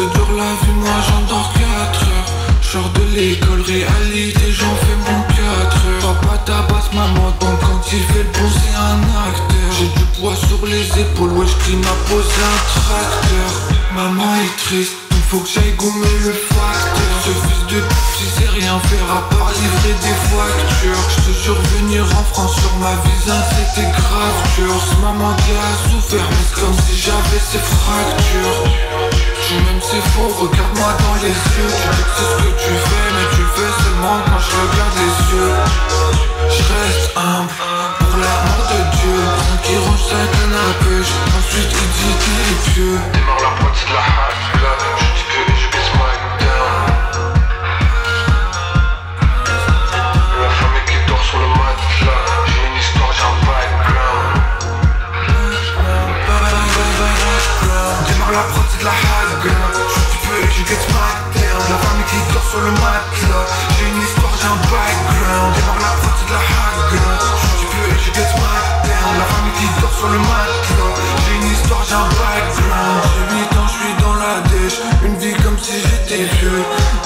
C'est dur la vie, moi j'endors 4 heures. Genre de l'école, réalité, j'en fais mon 4 heures. Papa tabasse maman, donc quand il fait le bon, c'est un acteur. J'ai du poids sur les épaules, wesh, qui m'a posé un tracteur. Maman est triste, il faut que j'aille gommer le facteur. Livrer des. Je te jure, venir en France sur ma visa, c'était grave dur. Ce maman qui a souffert, mais c'est comme si j'avais ses fractures. Je même c'est faux, regarde-moi dans les yeux Tu c'est ce que tu fais, mais tu fais seulement quand je regarde les yeux Je reste humble, pour l'amour de Dieu qui range sa pêche, ensuite il dit qu'il est pieux Démarre la c'est de la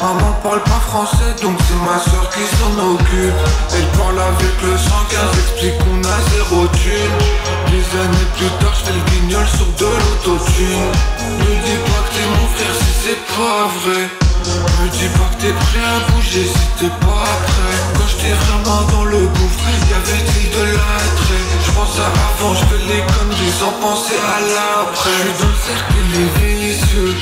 Maman parle pas français donc c'est ma soeur qui s'en occupe. Elle parle avec le 115 Explique qu'on a zéro thune. Des années plus tard je fais le guignol sur de l'autotune. Me dis pas que t'es mon frère si c'est pas vrai. Me dis pas que t'es prêt à bouger si t'es pas prêt. Quand j'étais vraiment dans le gouffre Y'avait-il de l'attrait? Je pense à avant, je fais les conneries sans penser à l'après. Je suis dans le cercle les vicieux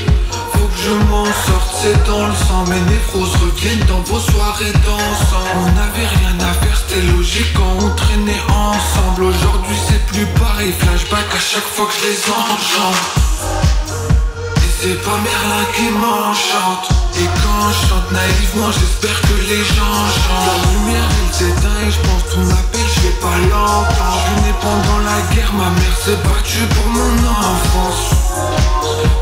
sorte, c'est dans le sang Mes névroses reviennent dans vos soirées dansant. On n'avait rien à faire, c'était logique quand on traînait ensemble. Aujourd'hui c'est plus pareil, flashback à chaque fois que je les enchante. Et c'est pas Merlin qui m'enchante. Et quand je chante naïvement, j'espère que les gens chantent. La lumière elle s'éteint et je pense tout m'appelle, je vais pas l'entendre. Je né pendant la guerre, ma mère s'est battue pour mon enfance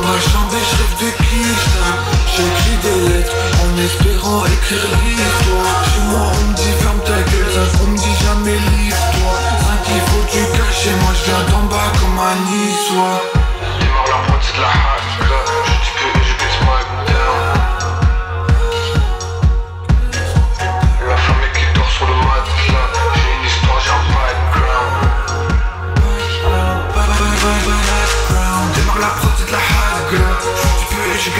dans ma chambre et je rêve de J'écris des lettres en espérant écrire l'histoire. Chez moi on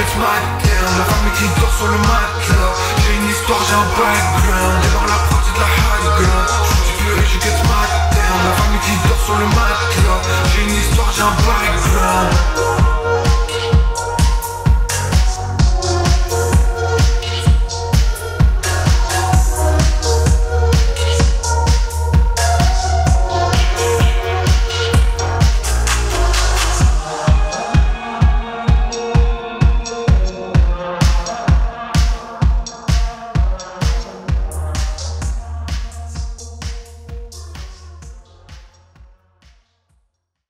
peux et je get smack down La famille qui dort sur le matelas. J'ai une histoire, j'ai un background. Démarre la prod, de la